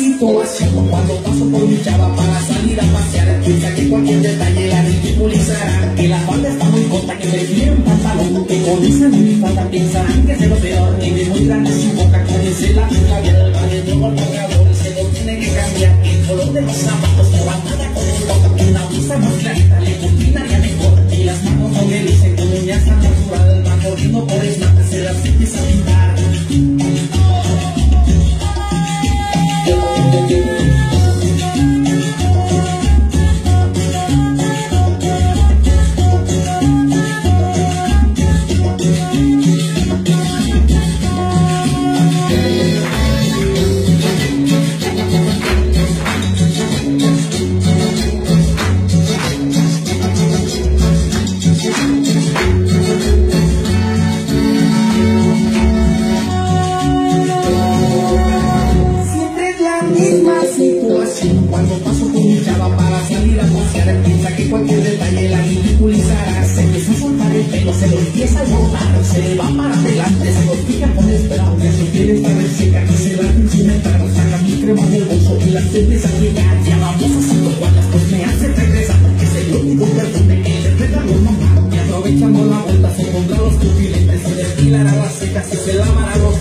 situación. Cuando paso por mi chava para salir a pasear Piensa que cualquier detalle la ridiculizará. Que la falda está muy corta, que me bien pantalón. Que con esa falda piensan que es lo Misma situación. Cuando paso con mi chava para salir a pasear Piensa que cualquier detalle la ridiculizará. Se empieza a soltar el pelo, se lo empieza a botar Se le va para adelante, se lo fija con esperanza Su piel está reseca, que se la incimentar Saca mi crema del bolso y las empieza a llegar. Ya vamos haciendo cuantas, pues me hace regresar Que es el único perfume que interpreta mi mamá. Y aprovechando la vuelta se pondrá los pupiletes Se desfilará las secas y se lavará los